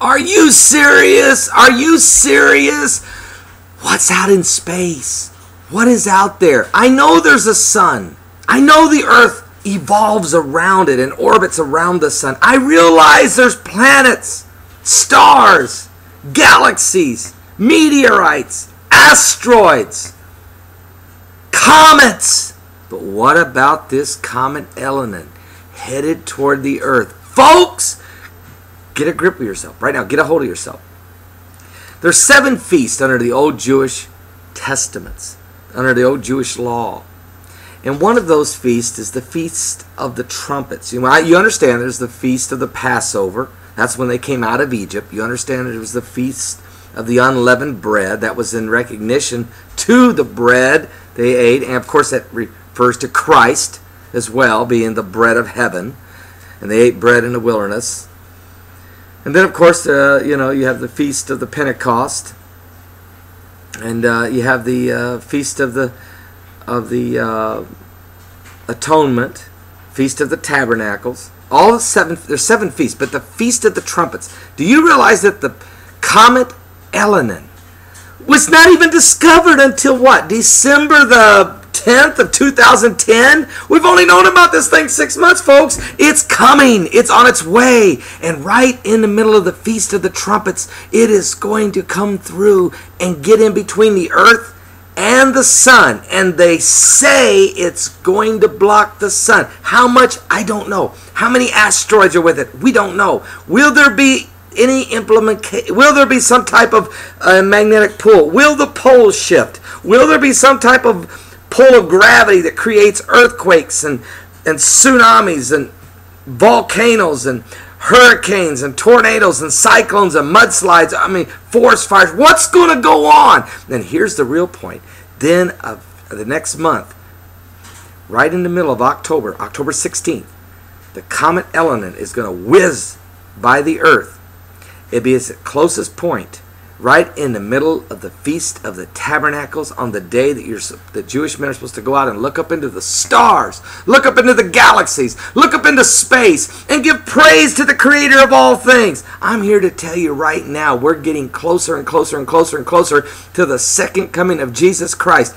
Are you serious? Are you serious? What's out in space? What is out there? I know there's a sun. I know the earth evolves around it and orbits around the sun. I realize there's planets, stars, galaxies, meteorites, asteroids, comets. But what about this comet Elenin headed toward the earth? Folks, get a grip of yourself right now. Get a hold of yourself. There's seven feasts under the old Jewish testaments, under the old Jewish law. And one of those feasts is the Feast of the Trumpets. You, know, you understand there's the Feast of the Passover. That's when they came out of Egypt. You understand it was the Feast of the Unleavened Bread. That was in recognition to the bread they ate. And of course, that refers to Christ as well, being the bread of heaven. And they ate bread in the wilderness. And then, of course, uh, you know, you have the Feast of the Pentecost. And uh, you have the uh, Feast of the of the uh, atonement, feast of the tabernacles. All the seven there's seven feasts, but the feast of the trumpets. Do you realize that the comet Elenin was not even discovered until what? December the 10th of 2010? We've only known about this thing 6 months, folks. It's coming. It's on its way. And right in the middle of the feast of the trumpets, it is going to come through and get in between the earth and the sun, and they say it's going to block the sun. How much? I don't know. How many asteroids are with it? We don't know. Will there be any implementation? Will there be some type of uh, magnetic pull? Will the poles shift? Will there be some type of pull of gravity that creates earthquakes and, and tsunamis and volcanoes and hurricanes and tornadoes and cyclones and mudslides. I mean, forest fires. What's going to go on? And here's the real point. Then uh, the next month, right in the middle of October, October 16th, the comet Elenin is going to whiz by the Earth. It'll be its closest point right in the middle of the feast of the tabernacles on the day that you're the Jewish men are supposed to go out and look up into the stars, look up into the galaxies, look up into space and give praise to the creator of all things. I'm here to tell you right now we're getting closer and closer and closer and closer to the second coming of Jesus Christ.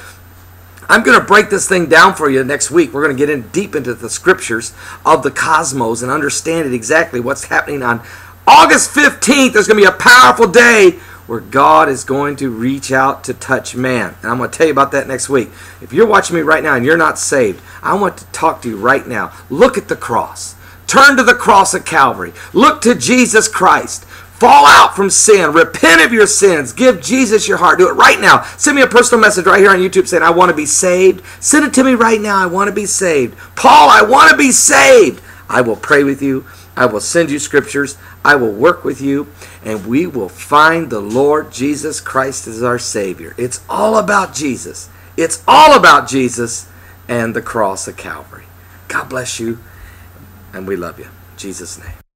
I'm going to break this thing down for you next week. We're going to get in deep into the scriptures of the cosmos and understand it exactly what's happening on August 15th. There's going to be a powerful day where God is going to reach out to touch man. And I'm going to tell you about that next week. If you're watching me right now and you're not saved, I want to talk to you right now. Look at the cross. Turn to the cross at Calvary. Look to Jesus Christ. Fall out from sin. Repent of your sins. Give Jesus your heart. Do it right now. Send me a personal message right here on YouTube saying, I want to be saved. Send it to me right now. I want to be saved. Paul, I want to be saved. I will pray with you. I will send you scriptures. I will work with you, and we will find the Lord Jesus Christ as our Savior. It's all about Jesus. It's all about Jesus and the cross of Calvary. God bless you, and we love you. In Jesus' name.